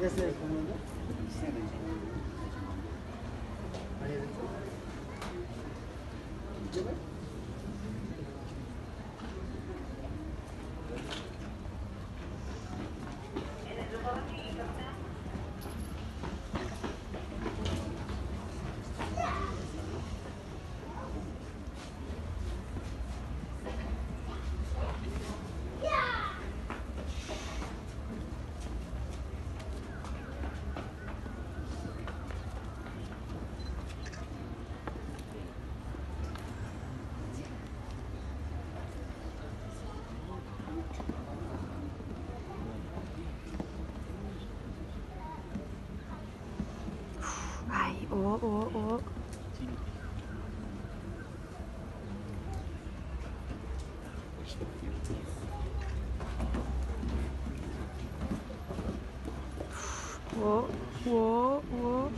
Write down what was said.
Ne sene sonunda? İki 我我我。我我我